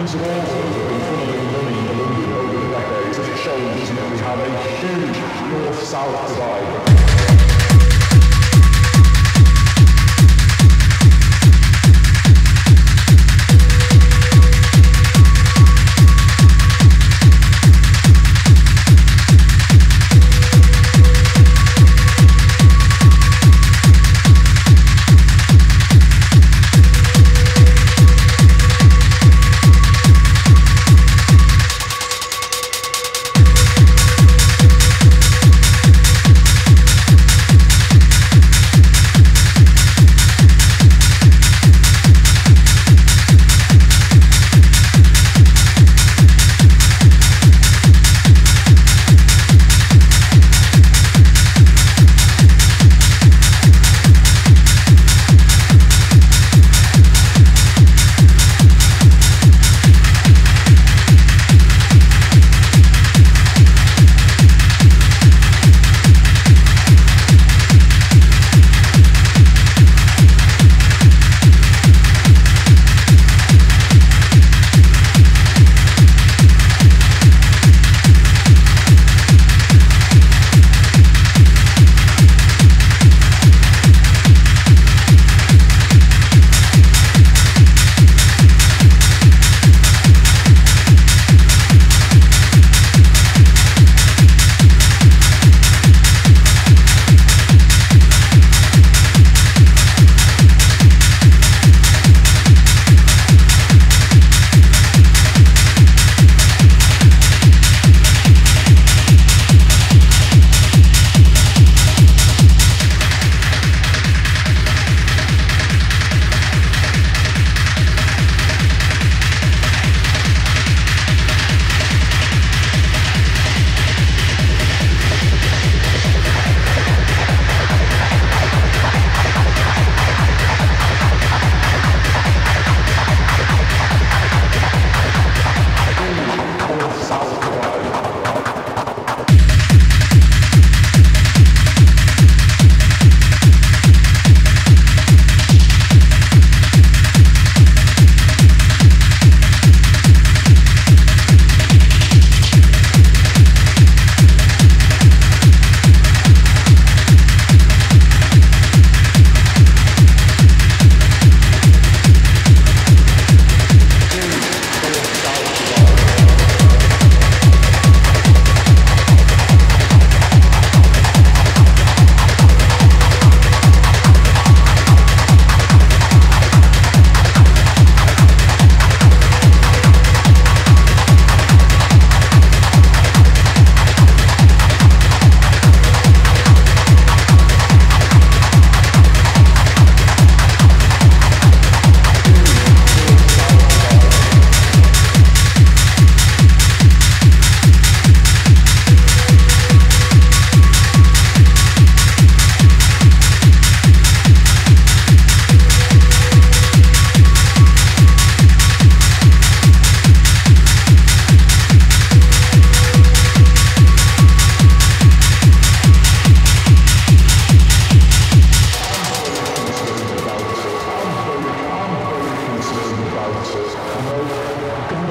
authors have been funneling money into London over the decades, it shows, doesn't we have a huge north-south divide.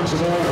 Concerned about it.